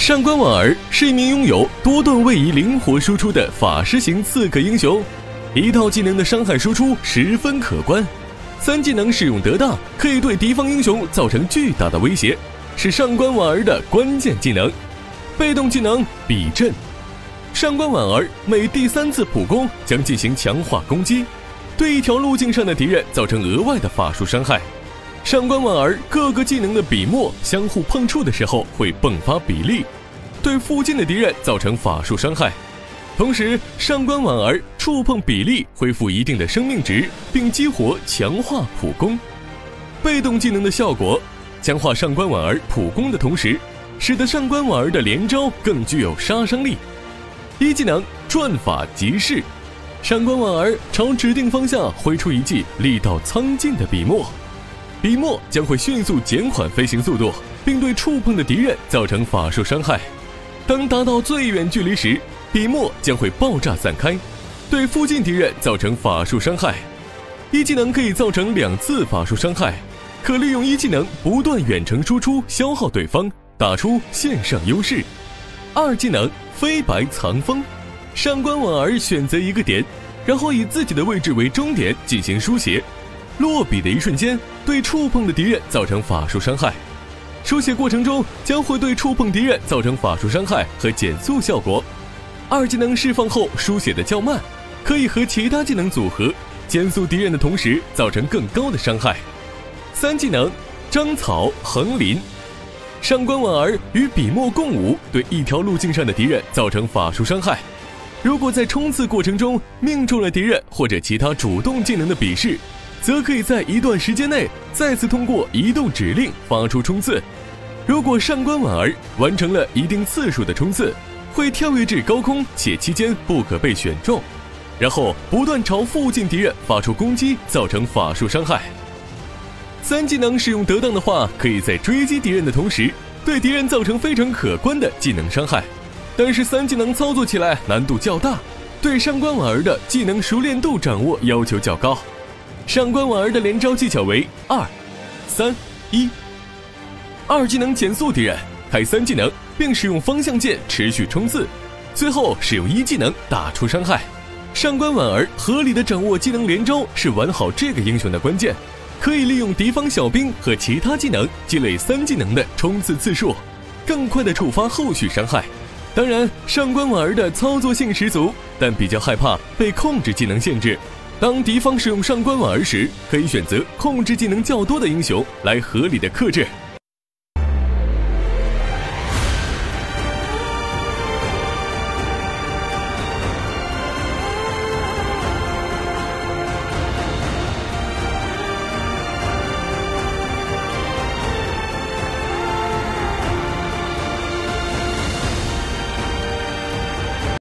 上官婉儿是一名拥有多段位移灵活输出的法师型刺客英雄，一套技能的伤害输出十分可观，三技能使用得当，可以对敌方英雄造成巨大的威胁，是上官婉儿的关键技能。被动技能比阵，上官婉儿每第三次普攻将进行强化攻击，对一条路径上的敌人造成额外的法术伤害。上官婉儿各个技能的笔墨相互碰触的时候会迸发比例，对附近的敌人造成法术伤害。同时，上官婉儿触碰比例恢复一定的生命值，并激活强化普攻。被动技能的效果，强化上官婉儿普攻的同时，使得上官婉儿的连招更具有杀伤力。一技能转法即逝，上官婉儿朝指定方向挥出一记力道苍劲的笔墨。笔墨将会迅速减缓飞行速度，并对触碰的敌人造成法术伤害。当达到最远距离时，笔墨将会爆炸散开，对附近敌人造成法术伤害。一技能可以造成两次法术伤害，可利用一技能不断远程输出消耗对方，打出线上优势。二技能飞白藏锋，上官婉儿选择一个点，然后以自己的位置为终点进行书写。落笔的一瞬间，对触碰的敌人造成法术伤害。书写过程中将会对触碰敌人造成法术伤害和减速效果。二技能释放后书写的较慢，可以和其他技能组合，减速敌人的同时造成更高的伤害。三技能张草横林，上官婉儿与笔墨共舞，对一条路径上的敌人造成法术伤害。如果在冲刺过程中命中了敌人或者其他主动技能的笔势。则可以在一段时间内再次通过移动指令发出冲刺。如果上官婉儿完成了一定次数的冲刺，会跳跃至高空，且期间不可被选中，然后不断朝附近敌人发出攻击，造成法术伤害。三技能使用得当的话，可以在追击敌人的同时，对敌人造成非常可观的技能伤害。但是三技能操作起来难度较大，对上官婉儿的技能熟练度掌握要求较高。上官婉儿的连招技巧为二、三、一。二技能减速敌人，开三技能，并使用方向键持续冲刺，最后使用一技能打出伤害。上官婉儿合理的掌握技能连招是玩好这个英雄的关键，可以利用敌方小兵和其他技能积累三技能的冲刺次数，更快的触发后续伤害。当然，上官婉儿的操作性十足，但比较害怕被控制技能限制。当敌方使用上官婉儿时，可以选择控制技能较多的英雄来合理的克制。